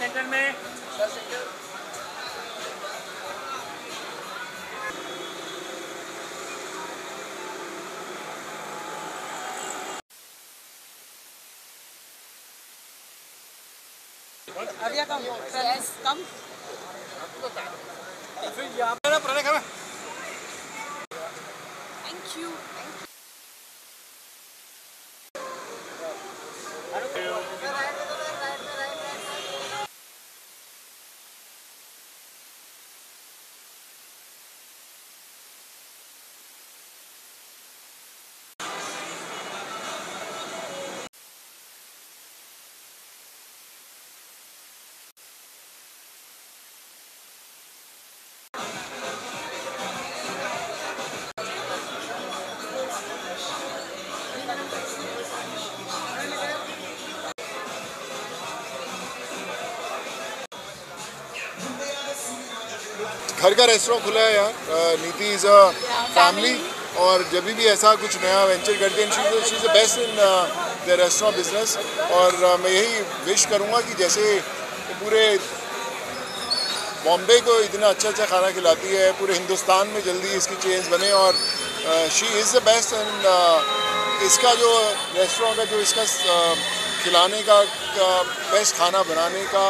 Centre में। अभी कम कम। फिर यहाँ पर प्रणय थैंक यू घर का रेस्टोरेंट खुला है यार। नीति इज़ अ फैमिली और जब भी ऐसा कुछ नया वेंचर करते हैं she is the best in the restaurant business और मैं यही विश करूँगा कि जैसे पूरे बॉम्बे को इतना अच्छा अच्छा खाना खिलाती है पूरे हिंदुस्तान में जल्दी इसकी चेंज बने और she is the best and इसका जो रेस्टोरेंट का जो इसका uh, खिलाने का, का बेस्ट खाना बनाने का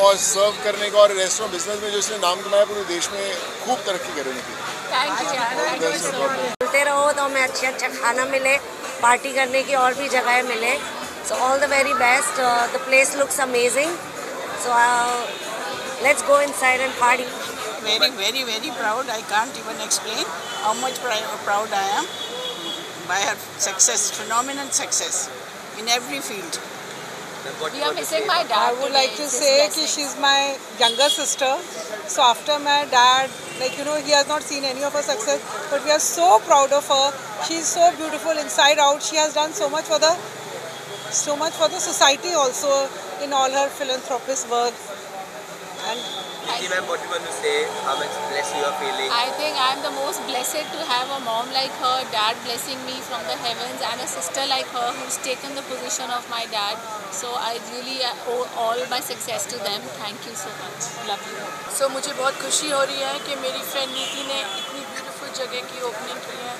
और सर्व करने का और रेस्टोरेंट बिज़नेस में जो इसने नाम कमाया पूरे देश में खूब तरक्की करेंगे की बोलते रहो तो हमें अच्छा अच्छा खाना मिले पार्टी करने की और भी जगह मिले. So all the very best the place looks amazing so let's go inside and party Very, very, very proud. I can't even explain how much pri- proud I am by her success, phenomenal success in every field. We are missing my dad I would like to say that she's my younger sister. So after my dad, like you know, he has not seen any of her success, but we are so proud of her. She's so beautiful inside out. She has done so much for the, so much for the society also in all her philanthropist work. And Niti ma'am, what do you want to say? How much blessed you are feeling? I think I'm the most blessed to have a mom like her, dad blessing me from the heavens, and a sister like her who's taken the position of my dad. So I really owe all my success to them. Thank you so much. Love you. so, मुझे बहुत खुशी हो रही है कि मेरी friend नीति ने इतनी ब्यूटीफुल जगह की ओपनिंग की है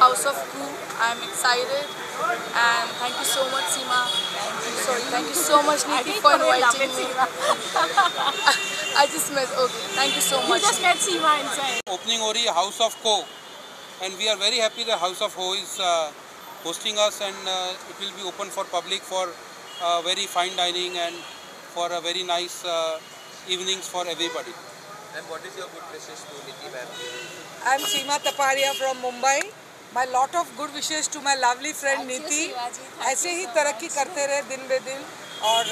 house of Koo I am excited and thank you so much Seema sorry thank you so much Niti for inviting me I just I just met. Okay, thank you so much. You just met Seema inside. Opening Ori House of Ko, and we are very happy that House of Ko is uh, hosting us, and uh, it will be open for public for uh, very fine dining and for a very nice uh, evenings for everybody. And what is your good wishes to Neeti ma'am? I'm Seema Taparia from Mumbai. My lot of good wishes to my lovely friend Neeti. ऐसे ही तरक्की करते रहे दिन बे दिन और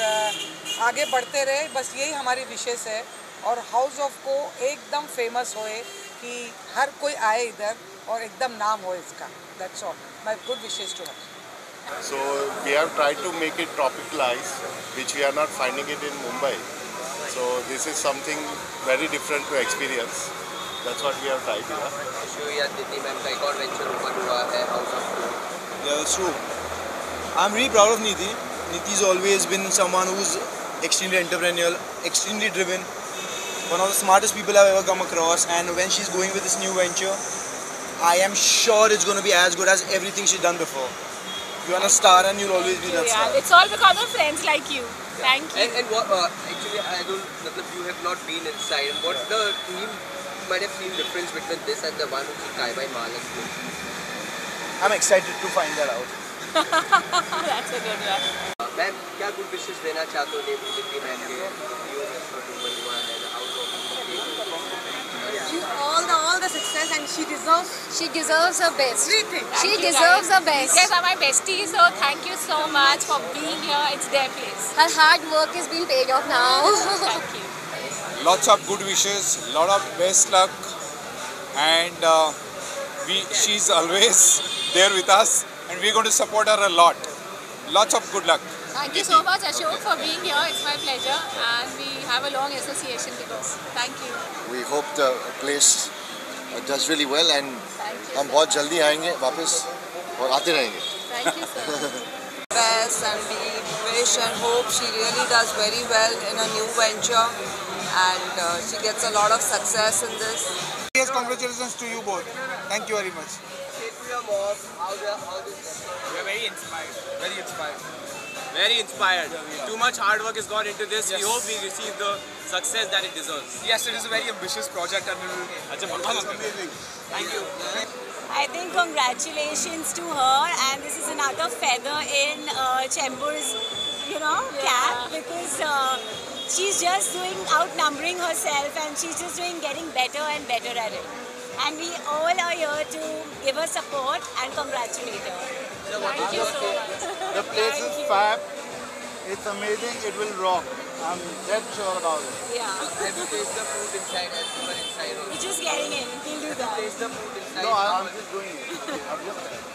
आगे बढ़ते रहे। बस यही हमारी विशेष है। और हाउस ऑफ़ को एकदम फ़ेमस होए कि हर कोई आए इधर और एकदम नाम हो इसका। That's all my good wishes to her so we have try to make it ट्रॉपिकलाइज which we are not finding it in Mumbai so this is something very different to experience that's what we have tried here Delhi ma'am का एक और venture open हुआ है house of two I am really proud of नीति Neeti's always been someone who's extremely entrepreneurial, extremely driven, one of the smartest people I've ever come across. And when she's going with this new venture, I am sure it's going to be as good as everything she's done before. You are a star and you'll always be that Yeah, star. it's all because of friends like you. Thank you. And, and what, uh, actually, I don't, matlab, you have not been inside. And what the team might have seen difference between this and the one which is Kai Bai Malan. I'm excited to find that out. That's a good one. Uh, ma'am, क्या good wishes देना चाहते हो Niti ma'am के new restaurant open हुआ है the House of Cool. all the all the success and she deserves She deserves her best. everything Thank she you, deserves guys. her best You guys are my besties, so thank you so much for being here. It's their place. her hard work is being paid off now Thank you. lots of good wishes lot of best luck and uh, we she's always there with us and we're going to support her a lot lots of good luck Thank you so much, Ashok, for being here. It's my pleasure, and we have a long association with us. Thank you. We hope the place uh, does really well and Thank you. हम बहुत जल्दी आएंगे वापस और आते रहेंगे Thank you so much. best and be very wish and hope she really does very well in a new venture and uh, she gets a lot of success in this. Yes, congratulations to you both. Thank you very much. Say to your mom how the how this. We are very inspired. Very inspired. Very inspired. Too much hard work has gone into this. We hope we receive the success that it deserves. Yes, it is a very ambitious project and it will amazing. Thank you. I think congratulations to her and this is another feather in uh, Chembur's, you know, cap because uh, she's just doing outnumbering herself and she's just doing getting better and better at it. And we all are here to give her support and congratulate her. Thank you so much. The place Thank is you. fab. It's amazing. It will rock. I'm dead sure about it. Yeah. Have you tasted the food inside as you were inside? We're just getting in. We'll do that. Taste the food inside. No, I'm just doing it. I'm just